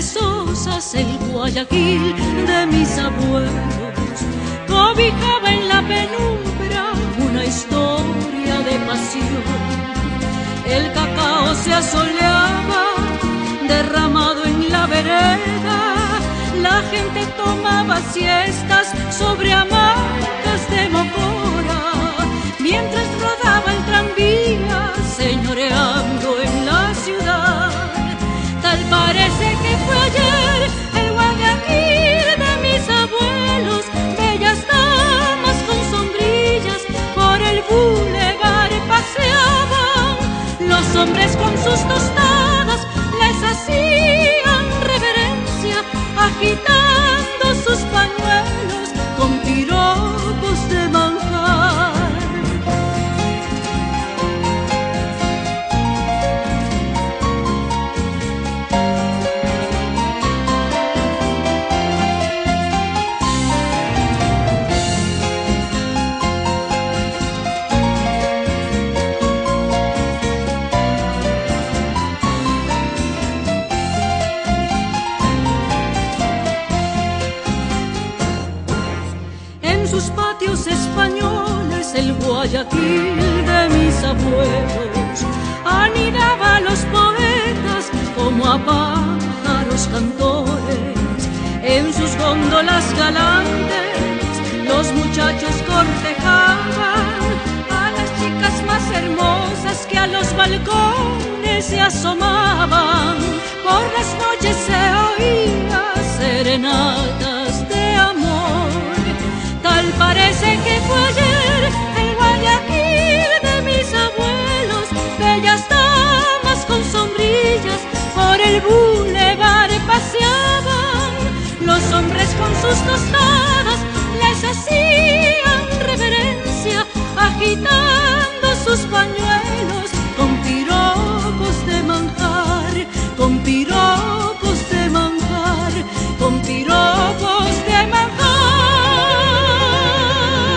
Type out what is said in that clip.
perezosas el Guayaquil de mis abuelos. Cobijaba en la penumbra una historia de pasión. El cacao se asoleaba, derramado en la vereda. La gente tomaba siestas hombres con sus Guayaquil de mis abuelos anidaba a los poetas como a pájaros cantores. En sus góndolas galantes los muchachos cortejaban a las chicas más hermosas que a los balcones se asomaban. Por las noches así.